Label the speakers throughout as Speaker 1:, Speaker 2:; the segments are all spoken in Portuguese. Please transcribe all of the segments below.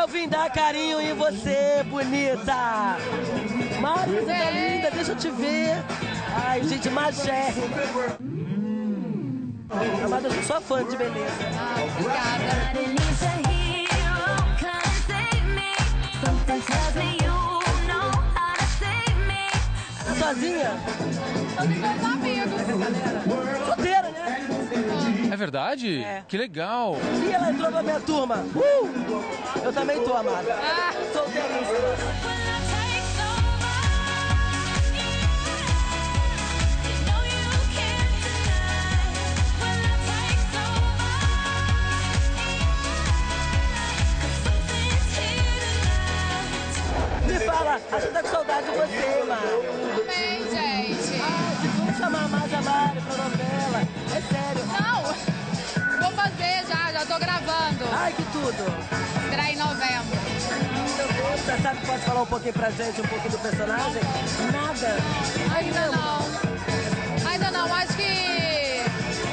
Speaker 1: Eu vim dar carinho em você, bonita. Mari, você tá linda, deixa eu te ver. Ai, gente, magé. Amada, eu sou fã de beleza.
Speaker 2: Obrigada.
Speaker 1: Tá sozinha?
Speaker 2: Tô com meus amigos.
Speaker 3: Verdade?
Speaker 1: É.
Speaker 3: Que legal.
Speaker 1: E ela entrou na minha turma. Uh! Eu também tô, amada.
Speaker 2: Ah,
Speaker 4: here tonight.
Speaker 1: Me fala, a gente tá com saudade de você, Mari.
Speaker 2: Gravando.
Speaker 1: Ai, que tudo.
Speaker 2: Será em novembro.
Speaker 1: Você sabe pode falar um pouquinho pra gente, um pouquinho do personagem? Nada.
Speaker 2: Ainda não. Ainda não, acho que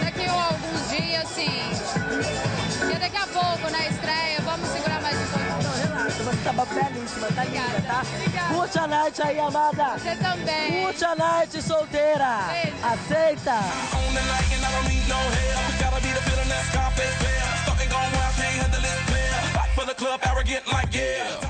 Speaker 2: daqui a alguns dias, sim. E daqui a pouco, na estreia, vamos segurar mais um pouquinho.
Speaker 1: Não, relaxa, você tá belíssima, tá linda,
Speaker 2: Obrigada,
Speaker 1: tá?
Speaker 2: obrigada.
Speaker 1: Curte a night aí, amada.
Speaker 2: Você também.
Speaker 1: Curte a night solteira.
Speaker 2: Beijo.
Speaker 1: Aceita.
Speaker 5: Club, arrogant like yeah.